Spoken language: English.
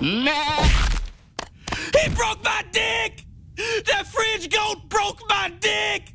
Nah. He broke my dick! That fridge goat broke my dick!